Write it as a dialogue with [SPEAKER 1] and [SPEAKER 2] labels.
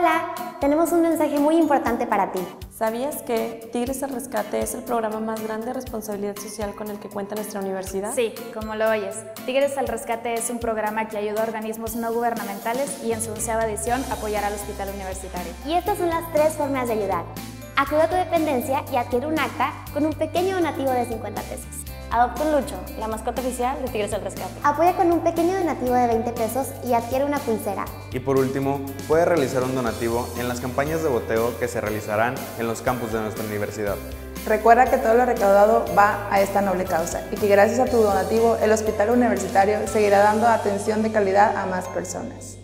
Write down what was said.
[SPEAKER 1] Hola, tenemos un mensaje muy importante para ti.
[SPEAKER 2] ¿Sabías que Tigres al Rescate es el programa más grande de responsabilidad social con el que cuenta nuestra universidad?
[SPEAKER 3] Sí, como lo oyes. Tigres al Rescate es un programa que ayuda a organismos no gubernamentales y en su onceava edición apoyará al hospital universitario.
[SPEAKER 1] Y estas son las tres formas de ayudar. Acude a tu dependencia y adquiere un acta con un pequeño donativo de 50 pesos.
[SPEAKER 3] Adopta un lucho, la mascota oficial de Tigres al Rescate.
[SPEAKER 1] Apoya con un pequeño donativo de 20 pesos y adquiere una pulsera.
[SPEAKER 4] Y por último, puede realizar un donativo en las campañas de boteo que se realizarán en los campus de nuestra universidad.
[SPEAKER 5] Recuerda que todo lo recaudado va a esta noble causa y que gracias a tu donativo el hospital universitario seguirá dando atención de calidad a más personas.